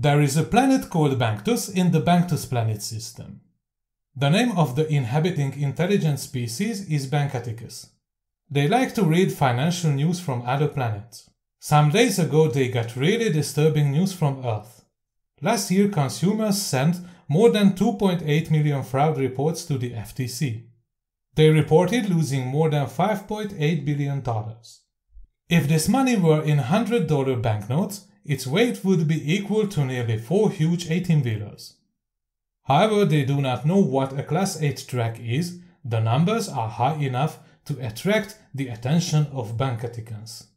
There is a planet called Banctus in the Banctus planet system. The name of the inhabiting intelligent species is Bankaticus. They like to read financial news from other planets. Some days ago they got really disturbing news from Earth. Last year consumers sent more than 2.8 million fraud reports to the FTC. They reported losing more than $5.8 billion. If this money were in $100 banknotes, its weight would be equal to nearly four huge 18-wheelers. However, they do not know what a Class 8 track is, the numbers are high enough to attract the attention of Bankaticans.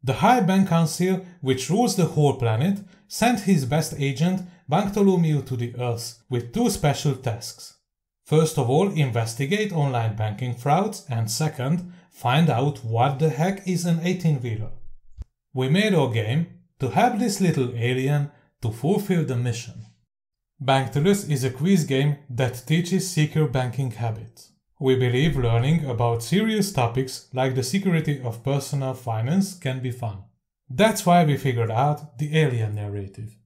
The High Bank Council, which rules the whole planet, sent his best agent Bartholomew to the Earth with two special tasks. First of all, investigate online banking frauds, and second, find out what the heck is an 18-wheeler. We made our game to help this little alien to fulfill the mission. Banctulus is a quiz game that teaches secure banking habits. We believe learning about serious topics like the security of personal finance can be fun. That's why we figured out the alien narrative.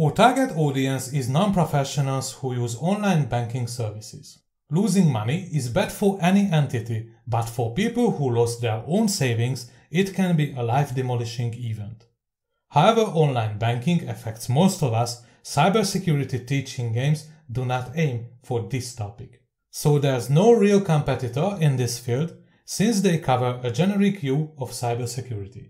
Our target audience is non-professionals who use online banking services. Losing money is bad for any entity, but for people who lost their own savings, it can be a life-demolishing event. However online banking affects most of us, cybersecurity teaching games do not aim for this topic. So there's no real competitor in this field since they cover a generic view of cybersecurity.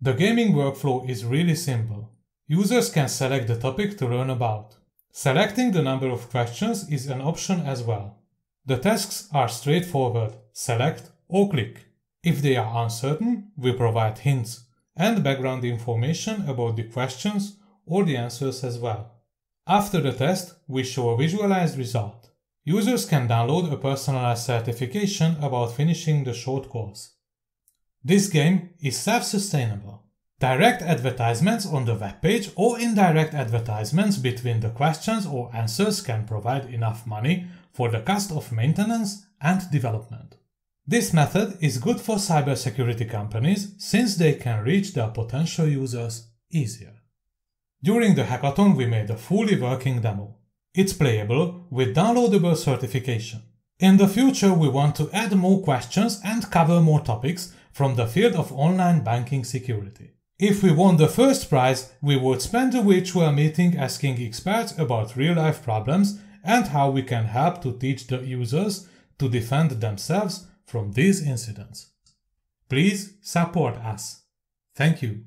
The gaming workflow is really simple. Users can select the topic to learn about. Selecting the number of questions is an option as well. The tasks are straightforward, select or click. If they are uncertain, we provide hints and background information about the questions or the answers as well. After the test, we show a visualized result. Users can download a personalized certification about finishing the short course. This game is self-sustainable. Direct advertisements on the web page or indirect advertisements between the questions or answers can provide enough money for the cost of maintenance and development. This method is good for cybersecurity companies since they can reach their potential users easier. During the hackathon we made a fully working demo. It's playable with downloadable certification. In the future we want to add more questions and cover more topics from the field of online banking security. If we won the first prize, we would spend a virtual meeting asking experts about real-life problems and how we can help to teach the users to defend themselves from these incidents. Please support us. Thank you.